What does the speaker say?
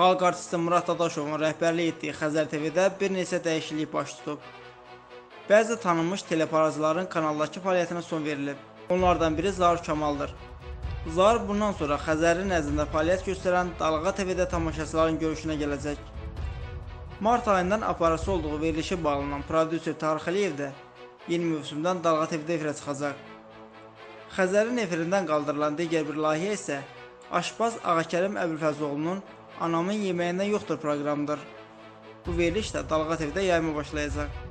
Xalq artisti Murad Dadaşovun rəhbərlik etdiyi Xəzər TV-də bir neçə dəyişiklik baş tutub. Bəzi tanınmış teleparazların kanaldakı fəaliyyətinə son verilib. Onlardan biri Zahir Kamaldır. Zahir bundan sonra Xəzərin nəzdində fəaliyyət göstərən Dalğa TV-də tamaşaçıların görüşünə gələcək. Mart ayından aparıcı olduğu verilişi bağlanan prodüser Tarix Əliyev də yeni mövsümdən Dalğa TV-də efirə çıxacaq. Xəzərin efirindən qaldırılan digər bir layihə isə Aşpaz Ağakərim Əbülfəzoğlu'nun Anamın yeməyindən yoxdur proqramıdır. Bu veriliş də Dalğa TV-də yayıma başlayacaq.